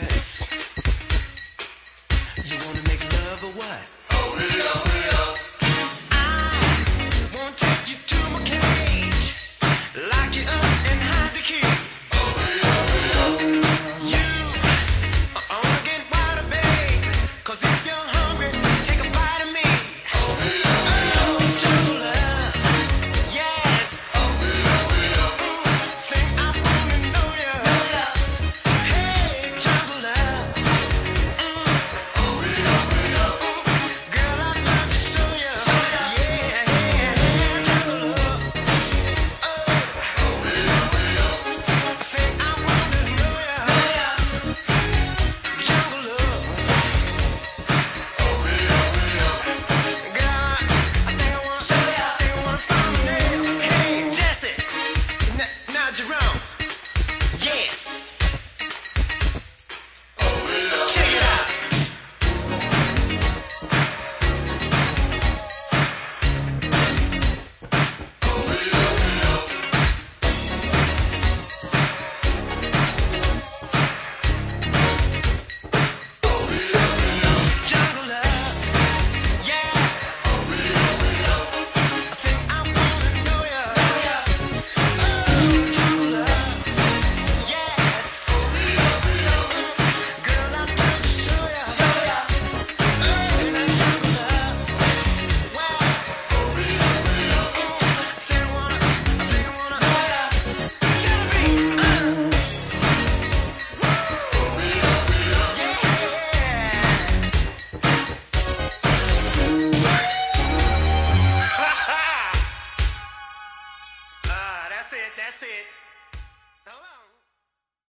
dress. You wanna make love or what? Hold Oh, up, hold hey, up.